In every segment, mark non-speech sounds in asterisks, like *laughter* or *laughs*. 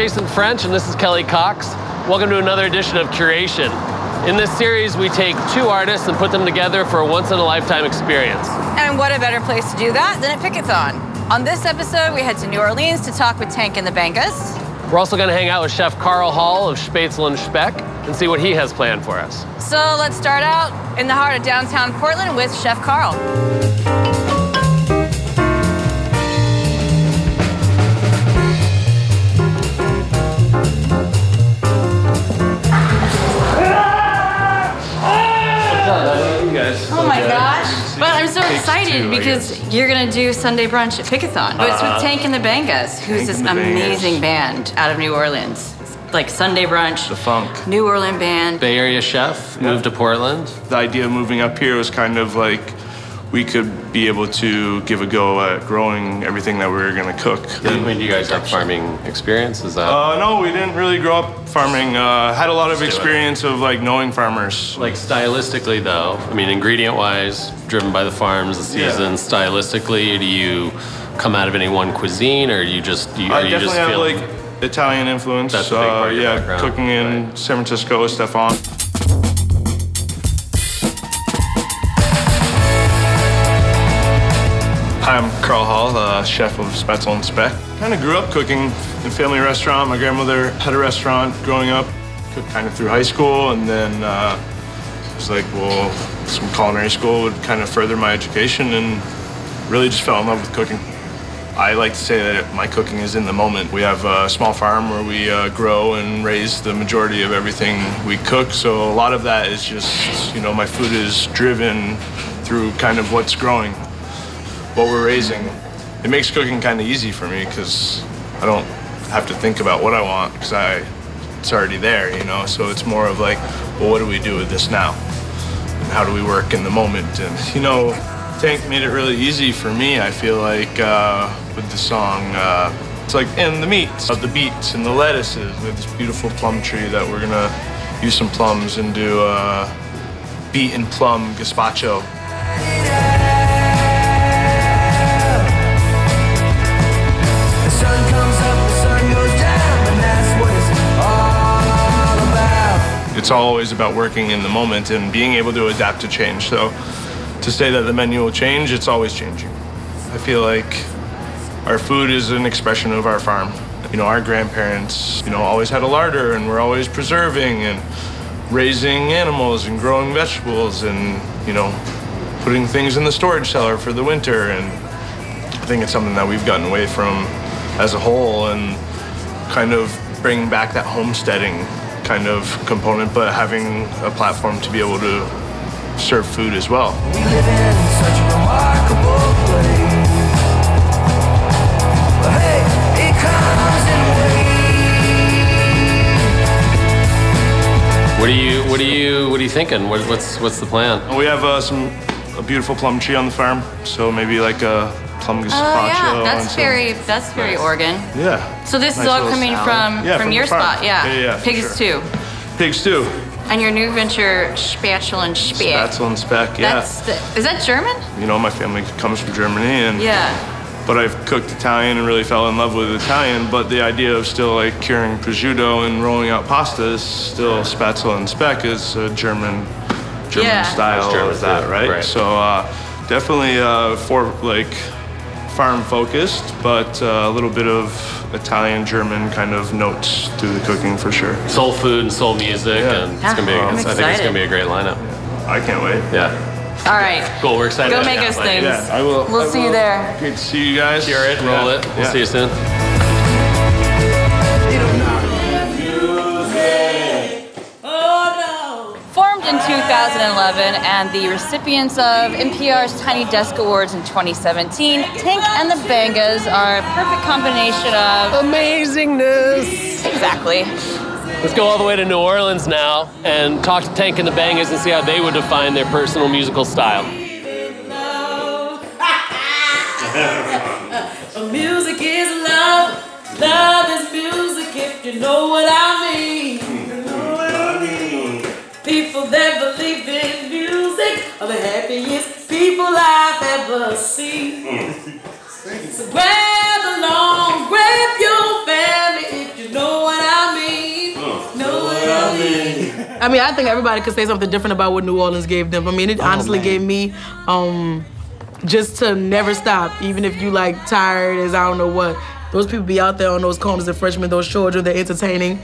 Jason French, and this is Kelly Cox. Welcome to another edition of Curation. In this series, we take two artists and put them together for a once-in-a-lifetime experience. And what a better place to do that than at Pickathon. On this episode, we head to New Orleans to talk with Tank and the Bangas. We're also going to hang out with Chef Karl Holl of Spätzle and Speck and see what he has planned for us. So let's start out in the heart of downtown Portland with Chef Karl. Oh my gosh. But I'm so excited two, because you're going to do Sunday brunch at Pickathon. But it's with uh-huh. Tank and the Bangas, who's Tank this and the Bangas. amazing band out of New Orleans. It's like Sunday brunch, The funk. New Orleans band. Bay Area chef, moved to Portland. The idea of moving up here was kind of like we could be able to give a go at growing everything that we were going to cook. I mean, you guys have farming experience? Is that Uh, no, we didn't really grow up farming. Uh, had a lot of experience of like knowing farmers. like stylistically though? I mean, ingredient-wise, driven by the farms, the Yeah. Stylistically, do you come out of any one cuisine, or you just you, I or you definitely just have like Italian influence. That's a big part of your yeah, cooking in right. San Francisco Stefan. I'm Karl Holl, chef of Spätzle and Speck. Kind of grew up cooking in family restaurant. My grandmother had a restaurant growing up. Cooked kind of through high school, and then uh, it was like, well, some culinary school would kind of further my education, and really just fell in love with cooking. I like to say that my cooking is in the moment. We have a small farm where we uh, grow and raise the majority of everything we cook. So a lot of that is just, you know, my food is driven through kind of what's growing, what we're raising. It makes cooking kind of easy for me because I don't have to think about what I want because I, it's already there, you know. So it's more of like, well, what do we do with this now? and how do we work in the moment? And you know, Tank made it really easy for me. I feel like uh, with the song, uh, it's like in the meat of the beets and the lettuces. We have this beautiful plum tree that we're gonna use some plums and do uh, beet and plum gazpacho. It's always about working in the moment and being able to adapt to change. So to say that the menu will change, it's always changing. I feel like our food is an expression of our farm. You know, our grandparents, you know, always had a larder and we're always preserving and raising animals and growing vegetables and, you know, putting things in the storage cellar for the winter. And I think it's something that we've gotten away from as a whole and kind of bringing back that homesteading kind of component, but having a platform to be able to serve food as well. We live in such a remarkable place. But hey, it comes in waves. What are you what are you what are you thinking? What, what's what's the plan? We have uh, some a beautiful plum tree on the farm, so maybe like a plum gazpacho. Oh yeah, that's some- very that's very Oregon. Yeah. So this is all coming salad. from Yeah, from, from your spot, yeah. Yeah, yeah, for Pigs sure. too. Pig stew. And your new venture, Spätzle and Speck. Spätzle and Speck. Yeah. That's the, is that German? You know, my family comes from Germany, and Yeah. but I've cooked Italian and really fell in love with Italian. But the idea of still like curing prosciutto and rolling out pasta is still Spätzle and Speck is a German German Yeah. style It's German of that, right? right. So uh, definitely uh, for like farm focused, but uh, a little bit of Italian German kind of notes to the cooking for sure. Soul food and soul music, Yeah. and it's gonna be. Yeah, I'm I think it's gonna be a great lineup. I can't wait. Yeah. All right. Cool. We're excited. Go make us things. Yeah, I will. We'll I see you there. Great to see you guys. Hear it, roll Yeah, it. We'll yeah. see you soon. 2011 and the recipients of NPR's Tiny Desk Awards in 2017, Tank and the Bangas are a perfect combination of Amazingness. exactly. Let's go all the way to New Orleans now and talk to Tank and the Bangas and see how they would define their personal musical style. *laughs* Music is love, love is music if you know what I mean. People that believe in music are the happiest people I've ever seen. So grab along, grab your family if you know I mean, I think everybody could say something different about what New Orleans gave them. I mean, it honestly man. gave me um, just to never stop, even if you like tired as I don't know what. Those people be out there on those corners of freshmen, those children, they're entertaining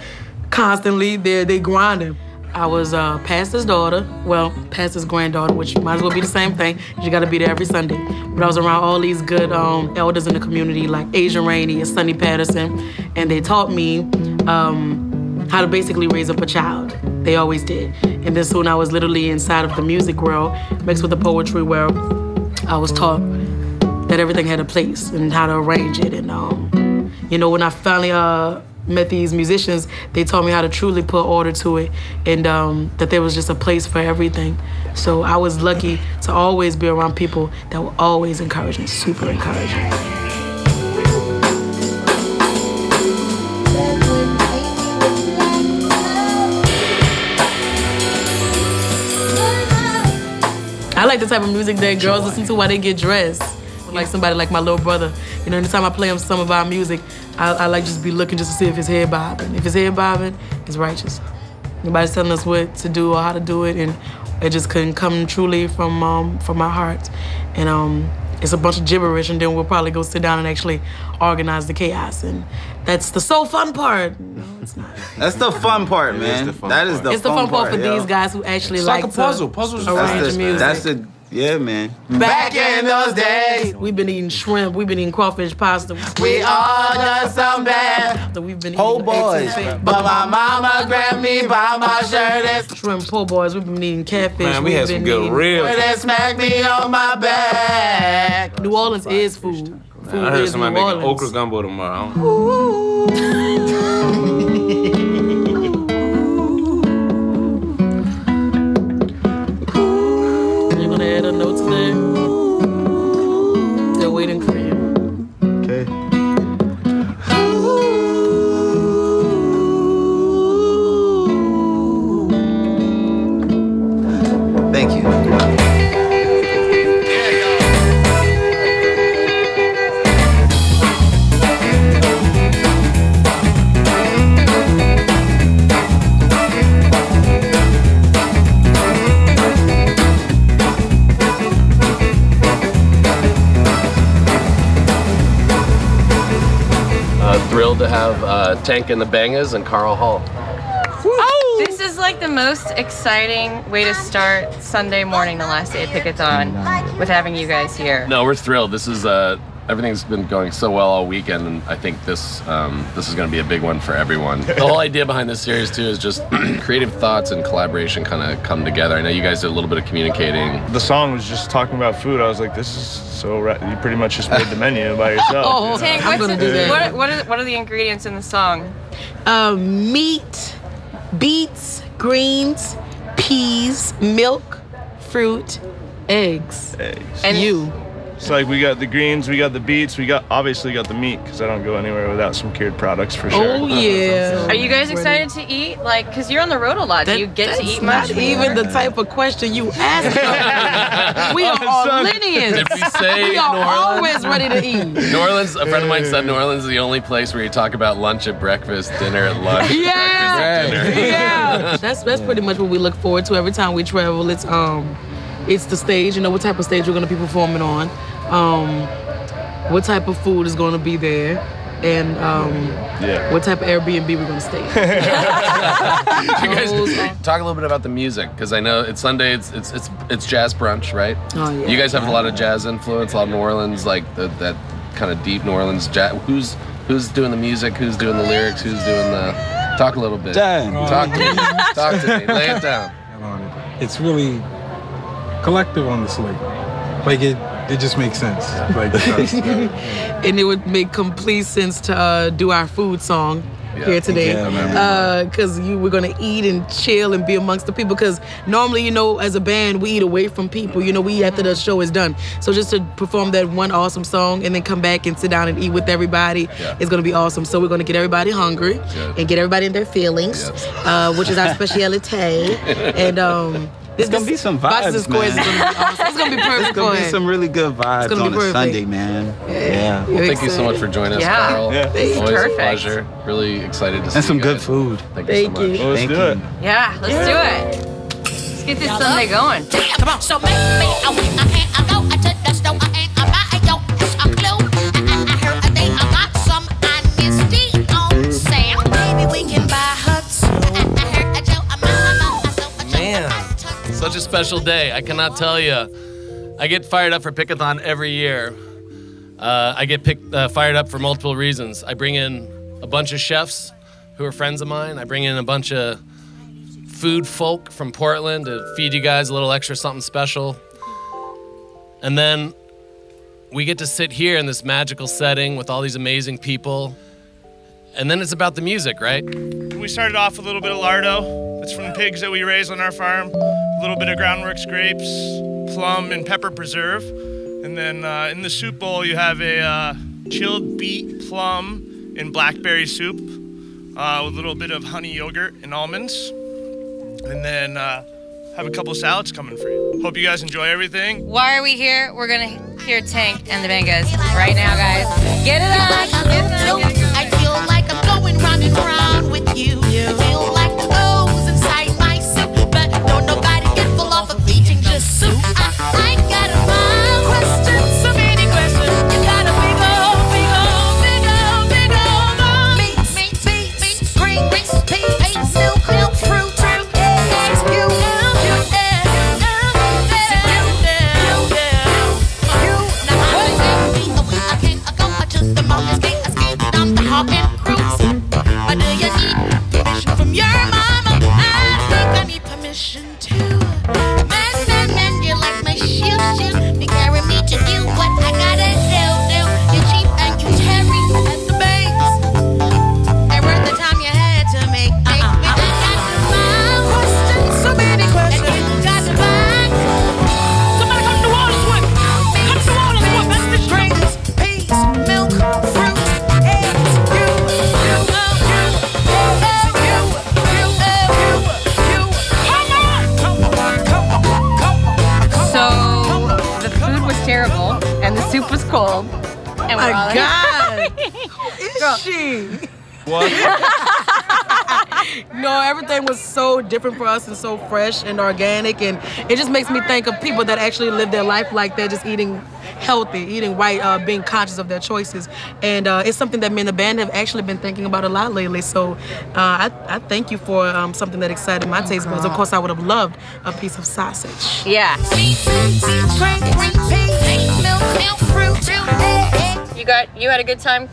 constantly. They're they grinding. I was uh, pastor's daughter, well, pastor's granddaughter, which might as well be the same thing. You got to be there every Sunday. But I was around all these good um, elders in the community, like Asia Rainey and Sunni Patterson, and they taught me um, how to basically raise up a child. They always did. And then soon I was literally inside of the music world, mixed with the poetry world. I was taught that everything had a place and how to arrange it. And um, you know, when I finally uh, met these musicians, they taught me how to truly put order to it, and um, that there was just a place for everything. So I was lucky to always be around people that were always encouraging, super encouraging. I like the type of music that girls listen to while they get dressed. Like somebody like my little brother. You know, anytime I play him some of our music, I, I like just be looking just to see if his head bobbing. If his head bobbing, it's righteous. Nobody's telling us what to do or how to do it, and it just couldn't come truly from um, from my heart. And um, it's a bunch of gibberish, and then we'll probably go sit down and actually organize the chaos, and that's the so fun part. No, it's not. That's the fun part, man. That is the fun that is part. the It's the fun part for yo. these guys who actually It's like, like a to puzzle. Puzzles are arrange That's the, music. that's the yeah, man. Back in those days, we've been eating shrimp, we've been eating crawfish pasta. We all done some bad. So we've been eating boys, but my mama grabbed me by my shirt and shrimp po' boys. We've been eating catfish. Man, we we've had some been good eating- ribs. and smacked me on my back. New Orleans is food. Food I heard is somebody New making Orleans. okra gumbo tomorrow. *laughs* *laughs* You're gonna add a to have uh, Tank and the Bangas and Karl Holl. This is like the most exciting way to start Sunday morning, the last day of Pickathon, with having you guys here. No, we're thrilled. This is uh, everything's been going so well all weekend, and I think this um, this is going to be a big one for everyone. the whole idea behind this series too is just *clears throat* creative thoughts and collaboration kind of come together. I know you guys did a little bit of communicating. The song was just talking about food. I was like, this is so. Ra- you pretty much just made the menu by *laughs* yourself. Tank, I'm what's gonna do. What, what, are, what are the ingredients in the song? Uh, meat, beets, greens, peas, milk, fruit, eggs. Eggs. And you. It's like we got the greens, we got the beets, we got obviously got the meat because I don't go anywhere without some cured products for sure. Oh yeah. Are you guys excited to eat? Like, cause you're on the road a lot. Do you get to that's eat not much? even the type of question you *laughs* ask. we are *laughs* all lineage. If you say We are New Orleans- always ready to eat. *laughs* New Orleans, a friend of mine said New Orleans is the only place where you talk about lunch at breakfast, dinner at lunch, Yeah. breakfast at dinner. yeah, that's that's pretty much what we look forward to every time we travel. It's um, it's the stage. You know what type of stage we're gonna be performing on, um, what type of food is gonna be there, and um, Yeah. what type of Airbnb we're gonna stay. *laughs* *laughs* you guys talk a little bit about the music because I know it's Sunday. It's it's it's it's jazz brunch, right? Oh, yeah. You guys have a lot of jazz influence, a lot of New Orleans, like the, that kind of deep New Orleans jazz. Who's who's doing the music? Who's doing the lyrics? Who's doing the? Talk a little bit. Dang. Talk to me. *laughs* Talk to me. Lay it down. It's really collective on the slate. Like it, it just makes sense. Like it does. *laughs* and it would make complete sense to uh, do our food song Yeah. here today Yeah, man. because you we're gonna eat and chill and be amongst the people because normally you know as a band we eat away from people you know we eat after the show is done so just to perform that one awesome song and then come back and sit down and eat with everybody Yeah. is gonna be awesome so we're gonna get everybody hungry Good. and get everybody in their feelings Yes. uh, which is our speciality *laughs* and um This gonna be some Madison vibes, Square is man. gonna be awesome. It's gonna be perfect It's gonna be him. some really good vibes gonna be on a. Sunday, man. Yeah. Well, thank you so much for joining us, Yeah. Karl. Yeah. It's always Perfect. a pleasure. Really excited to see And some you good food. Thank you Thank so much. you. Well, let's Thank do you. it. Yeah, let's do it. Let's get this Sunday going. Come on, so maybe I went ahead, I go to the store special day. I cannot tell you. I get fired up for Pickathon every year. Uh, I get pick, uh, fired up for multiple reasons. I bring in a bunch of chefs who are friends of mine. I bring in a bunch of food folk from Portland to feed you guys a little extra something special. And then we get to sit here in this magical setting with all these amazing people. And then it's about the music, right? We started off with a little bit of lardo. It's from pigs that we raise on our farm. A little bit of groundworks grapes, plum, and pepper preserve. And then uh, in the soup bowl, you have a uh, chilled beet, plum, and blackberry soup uh, with a little bit of honey yogurt and almonds. And then uh, have a couple salads coming for you. Hope you guys enjoy everything. Why are we here? We're gonna hear Tank and the Bangas right now, guys. Get it on. Get it on. Get it on. I feel like I'm going round and round with you. Man, man, man, you like my shoe, shoe. You carry me to do what I gotta soup was cold. And we're My all God. *laughs* Is she? What? *laughs* No, everything was so different for us and so fresh and organic, and it just makes me think of people that actually live their life like they're just eating healthy, eating right, uh, being conscious of their choices. And uh, it's something that me and the band have actually been thinking about a lot lately. So uh, I, I thank you for um, something that excited my taste buds. Of course, I would have loved a piece of sausage. Yeah. You had a good time,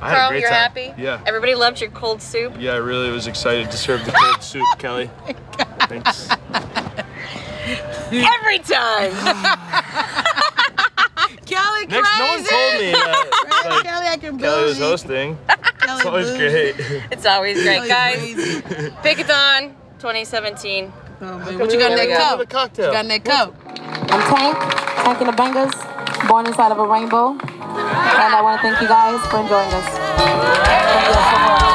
I had a Karl. great You're time. happy. Yeah. Everybody loved your cold soup. Yeah, I really was excited to serve the cold soup, *laughs* oh Kelly. Thanks. Every time. *laughs* Kelly, Next, no one told me that uh, *laughs* like, Kelly, I can Kelly was believe. hosting. It's always great. It's always great, Kelly guys. crazy. Pickathon 2017. Oh. What you got in There we that go. cup? a cocktail. You got in that cup? I'm Tank, Tank and the Bangas, born inside of a rainbow. And I want to thank you guys for enjoying this.